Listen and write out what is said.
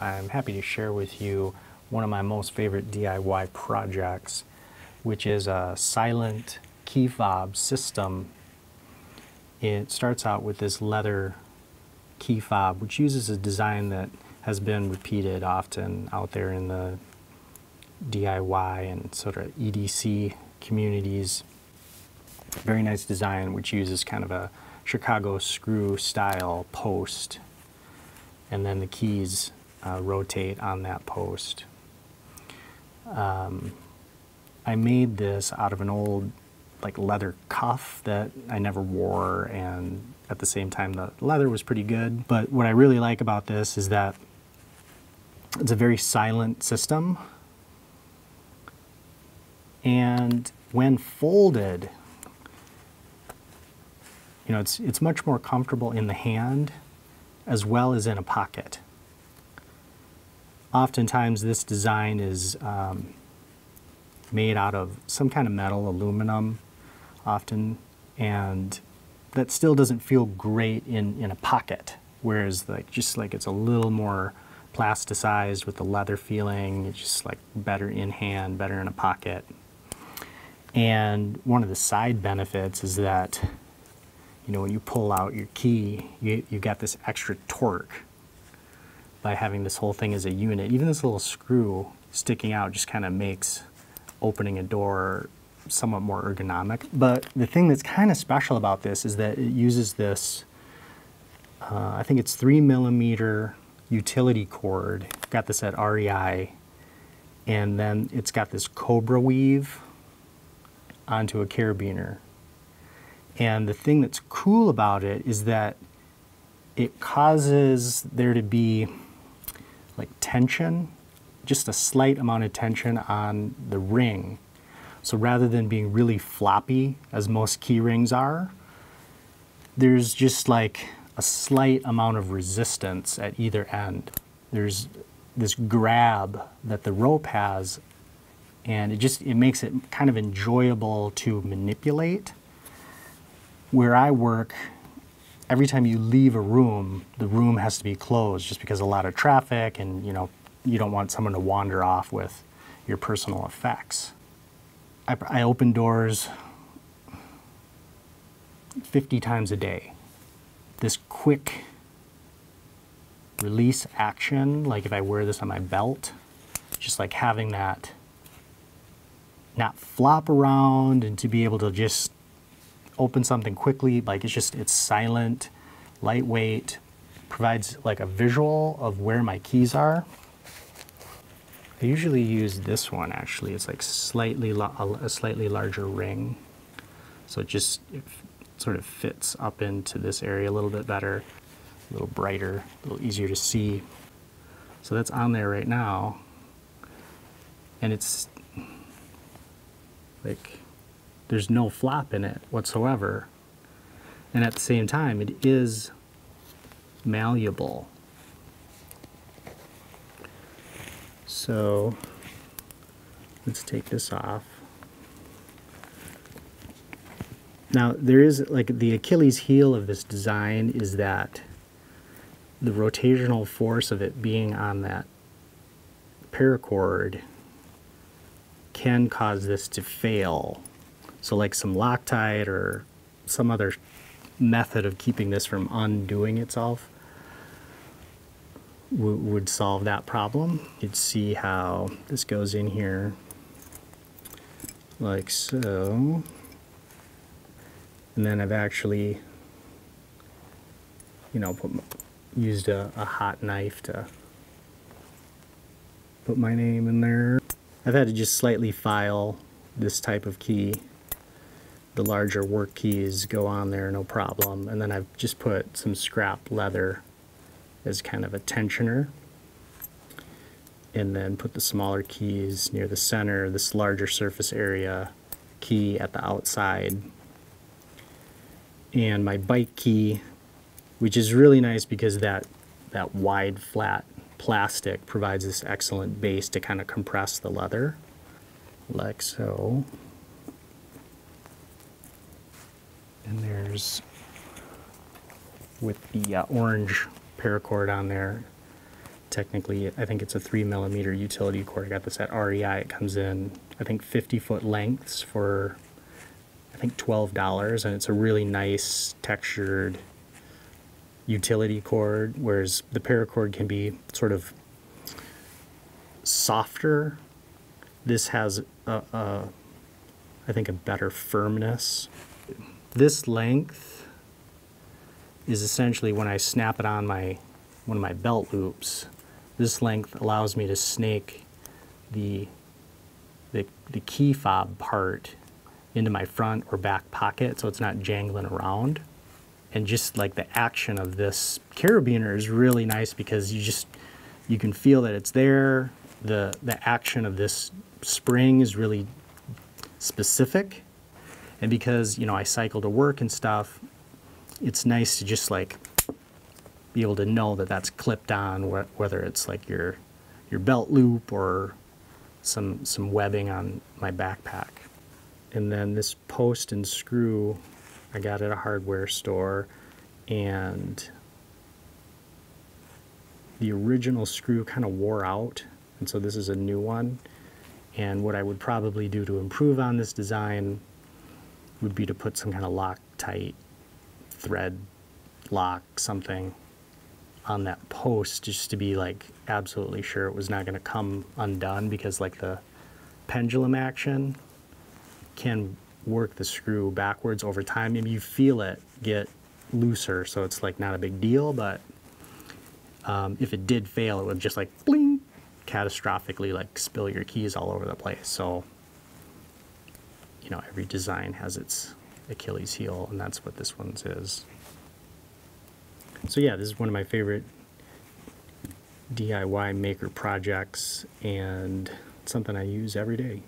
I'm happy to share with you one of my most favorite DIY projects, which is a silent key fob system. It starts out with this leather key fob, which uses a design that has been repeated often out there in the DIY and sort of EDC communities. Very nice design, which uses kind of a Chicago screw style post, and then the keys uh, rotate on that post. Um, I made this out of an old like leather cuff that I never wore and at the same time the leather was pretty good. But what I really like about this is that it's a very silent system. And when folded, you know, it's, it's much more comfortable in the hand as well as in a pocket. Oftentimes this design is um, made out of some kind of metal, aluminum often, and that still doesn't feel great in, in a pocket. Whereas like just like it's a little more plasticized with the leather feeling, it's just like better in hand, better in a pocket. And one of the side benefits is that, you know, when you pull out your key, you, you got this extra torque by having this whole thing as a unit. Even this little screw sticking out just kind of makes opening a door somewhat more ergonomic. But the thing that's kind of special about this is that it uses this, uh, I think it's three millimeter utility cord. Got this at REI. And then it's got this Cobra weave onto a carabiner. And the thing that's cool about it is that it causes there to be like tension, just a slight amount of tension on the ring so rather than being really floppy, as most key rings are, there's just like a slight amount of resistance at either end. There's this grab that the rope has and it just it makes it kind of enjoyable to manipulate. Where I work, every time you leave a room, the room has to be closed just because a lot of traffic and you know you don't want someone to wander off with your personal effects. I, I open doors 50 times a day. This quick release action, like if I wear this on my belt, just like having that not flop around and to be able to just open something quickly, like it's just, it's silent, lightweight, provides like a visual of where my keys are. I usually use this one actually. It's like slightly a slightly larger ring. So it just it sort of fits up into this area a little bit better, a little brighter, a little easier to see. So that's on there right now. And it's like there's no flop in it whatsoever. And at the same time, it is malleable. So let's take this off. Now there is like the Achilles heel of this design is that the rotational force of it being on that paracord can cause this to fail. So like some Loctite or some other method of keeping this from undoing itself would solve that problem. You'd see how this goes in here like so. And then I've actually, you know, put, used a, a hot knife to put my name in there. I've had to just slightly file this type of key. The larger work keys go on there, no problem. And then I've just put some scrap leather as kind of a tensioner and then put the smaller keys near the center, this larger surface area key at the outside. And my bike key, which is really nice because that, that wide flat plastic provides this excellent base to kind of compress the leather, like so. With the uh, orange paracord on there. technically, I think it's a three millimeter utility cord. I got this at REI. It comes in, I think, 50 foot lengths for, I think, $12. And it's a really nice textured utility cord, whereas the paracord can be sort of softer. This has, a, a, I think, a better firmness. This length is essentially when I snap it on my one of my belt loops. This length allows me to snake the the, the key fob part into my front or back pocket so it's not jangling around. And just like the action of this carabiner is really nice because you just you can feel that it's there. The the action of this spring is really specific. And because, you know, I cycle to work and stuff, it's nice to just like be able to know that that's clipped on, wh- whether it's like your your belt loop or some some webbing on my backpack. And then this post and screw I got at a hardware store and the original screw kind of wore out and so this is a new one and what I would probably do to improve on this design would be to put some kind of Loctite thread lock something on that post just to be like absolutely sure it was not going to come undone because like the pendulum action can work the screw backwards over time. And you feel it get looser so it's like not a big deal but um, if it did fail it would just like bling catastrophically like spill your keys all over the place. So you know every design has its achilles heel and that's what this one's is so yeah, this is one of my favorite DIY maker projects and something I use every day.